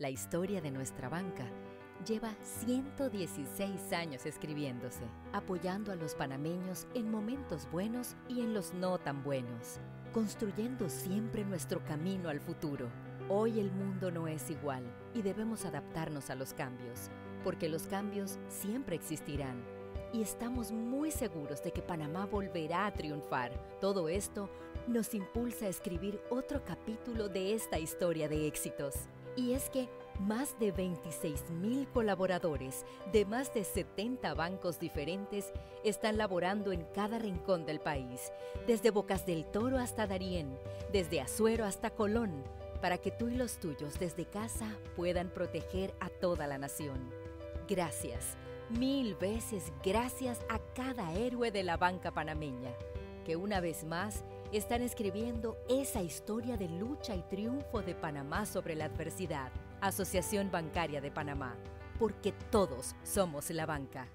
La historia de nuestra banca lleva 116 años escribiéndose, apoyando a los panameños en momentos buenos y en los no tan buenos, construyendo siempre nuestro camino al futuro. Hoy el mundo no es igual y debemos adaptarnos a los cambios, porque los cambios siempre existirán. Y estamos muy seguros de que Panamá volverá a triunfar. Todo esto nos impulsa a escribir otro capítulo de esta historia de éxitos. Y es que más de 26 mil colaboradores de más de 70 bancos diferentes están laborando en cada rincón del país, desde Bocas del Toro hasta Darién, desde Azuero hasta Colón, para que tú y los tuyos desde casa puedan proteger a toda la nación. Gracias, mil veces gracias a cada héroe de la banca panameña, que una vez más están escribiendo esa historia de lucha y triunfo de Panamá sobre la adversidad. Asociación Bancaria de Panamá, porque todos somos la banca.